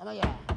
Ano yan?